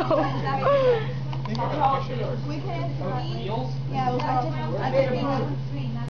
oh yeah we can't uh, get to the no.